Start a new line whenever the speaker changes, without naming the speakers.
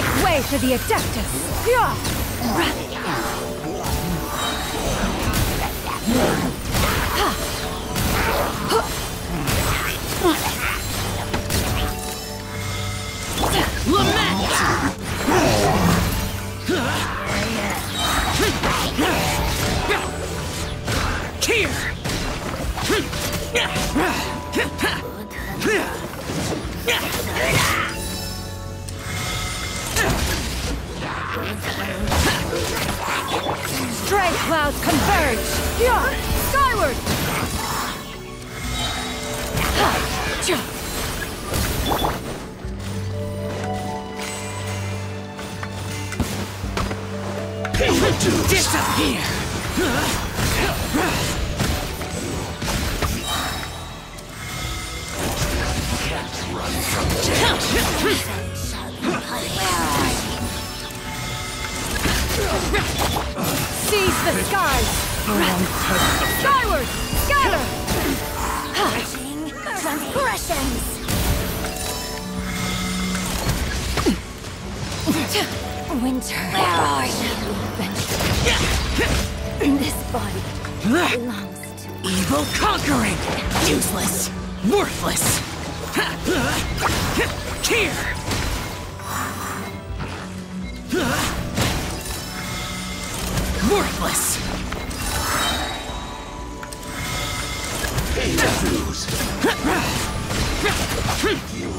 Make way for the Adeptus! Yeah. Clouds converge! Yeah. Skyward! Ha. Cha.
Disappear!
Seize the skies! Skyward! Scatter!
Transgressions! Winter, where are you? This body belongs to
Evil conquering! Useless! Worthless! Here! Worthless! Hey, you!